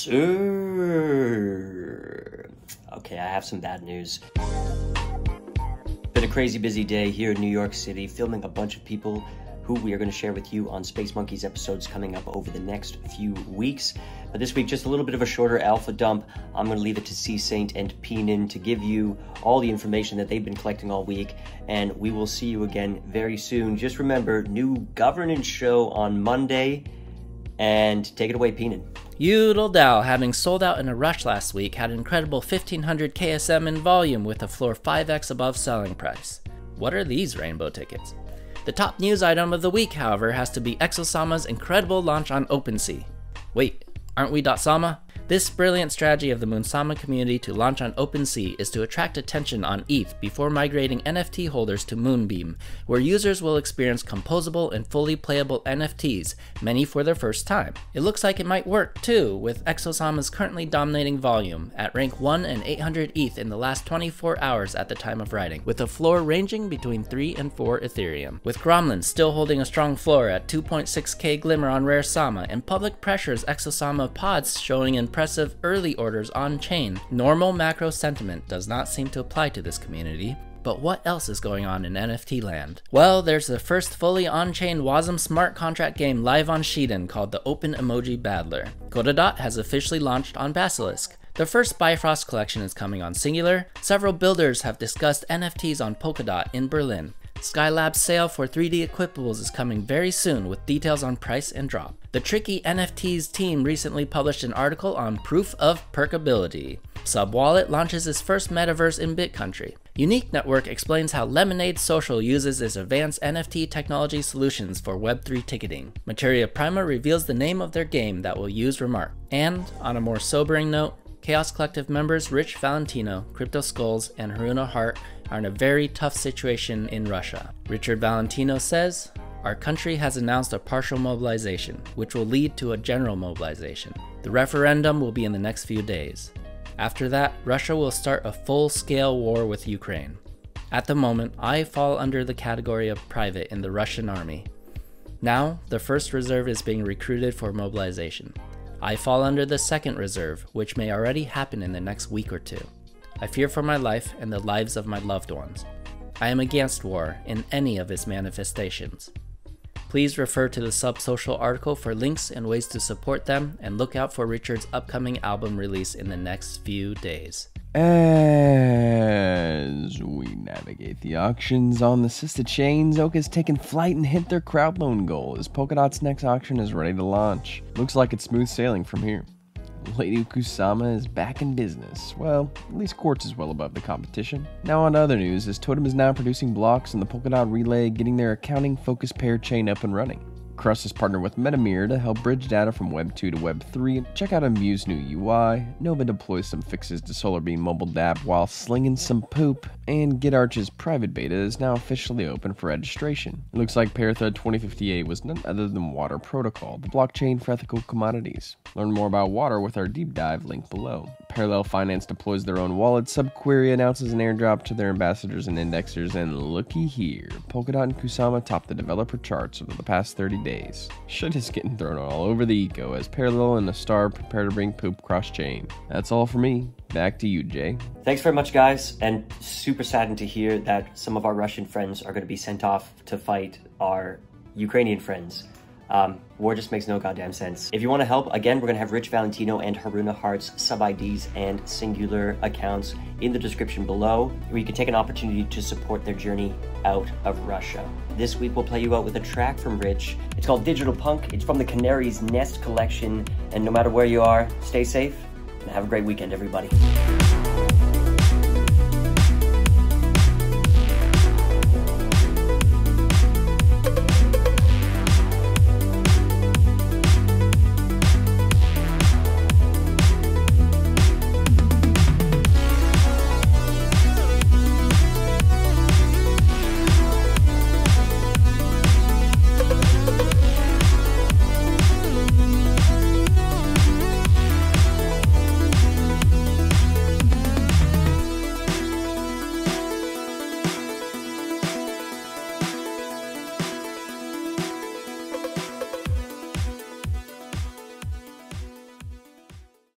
Sir. Okay, I have some bad news. Been a crazy busy day here in New York City, filming a bunch of people who we are going to share with you on Space Monkeys episodes coming up over the next few weeks. But this week, just a little bit of a shorter alpha dump. I'm going to leave it to C Saint and Peenan to give you all the information that they've been collecting all week, and we will see you again very soon. Just remember, new governance show on Monday, and take it away, Peenan. Udaldal, having sold out in a rush last week, had an incredible 1500 KSM in volume with a floor 5x above selling price. What are these rainbow tickets? The top news item of the week, however, has to be Exosama's incredible launch on OpenSea. Wait, aren't we Sama? This brilliant strategy of the Moonsama community to launch on OpenSea is to attract attention on ETH before migrating NFT holders to Moonbeam, where users will experience composable and fully playable NFTs, many for their first time. It looks like it might work too, with Exosama's currently dominating volume, at rank 1 and 800 ETH in the last 24 hours at the time of writing, with a floor ranging between 3 and 4 Ethereum. With Gromlin still holding a strong floor at 2.6k Glimmer on Raresama, and public pressures Exosama pods showing impressive impressive early orders on chain. Normal macro sentiment does not seem to apply to this community, but what else is going on in NFT land? Well, there's the first fully on-chain WASM smart contract game live on Shiden called the Open Emoji Battler. KodaDOT has officially launched on Basilisk. The first Bifrost collection is coming on Singular. Several builders have discussed NFTs on Polkadot in Berlin. Skylab's sale for 3D equipables is coming very soon with details on price and drop. The Tricky NFTs team recently published an article on proof of perkability. Subwallet launches its first metaverse in BitCountry. Unique Network explains how Lemonade Social uses its advanced NFT technology solutions for Web3 ticketing. Materia Prima reveals the name of their game that will use RMRK. And, on a more sobering note, Chaos Collective members Rich Valentino, Crypto Skulls, and harunoheart are in a very tough situation in Russia. Richard Valentino says, our country has announced a partial mobilization, which will lead to a general mobilization. The referendum will be in the next few days. After that, Russia will start a full-scale war with Ukraine. At the moment, I fall under the category of private in the Russian army. Now, the first reserve is being recruited for mobilization. I fall under the second reserve, which may already happen in the next week or two. I fear for my life and the lives of my loved ones. I am against war in any of its manifestations. Please refer to the Subsocial article for links and ways to support them, and look out for Richard's upcoming album release in the next few days. We the auctions on the sister chains, Oka's taken flight and hit their crowd loan goal as Polkadot's next auction is ready to launch. Looks like it's smooth sailing from here. Lady Kusama is back in business. Well, at least Quartz is well above the competition. Now on to other news, as Totem is now producing blocks and the Polkadot Relay getting their accounting focused parachain up and running. Crust has partnered with Metamir to help bridge data from Web 2 to Web 3. Check out Amue's new UI. Nova deploys some fixes to Solarbeam mobile dApp while slinging some poop. And GitArch's private beta is now officially open for registration. It looks like Parathread 2058 was none other than Watr Protocol, the blockchain for ethical commodities. Learn more about Watr with our deep dive link below. Parallel Finance deploys their own wallet. Subquery announces an airdrop to their ambassadors and indexers. And looky here, Polkadot and Kusama top the developer charts over the past 30 days. Shit is getting thrown all over the eco as Parallel and Astar prepare to bring poop cross chain. That's all for me. Back to you, Jay. Thanks very much, guys. And super saddened to hear that some of our Russian friends are going to be sent off to fight our Ukrainian friends. Um, war just makes no goddamn sense. If you want to help, again, we're going to have Rich Valentino and harunoheart's sub-IDs and singular accounts in the description below, where you can take an opportunity to support their journey out of Russia. This week, we'll play you out with a track from Rich. It's called Digital Punk. It's from the Canary's Nest collection. And no matter where you are, stay safe and have a great weekend, everybody.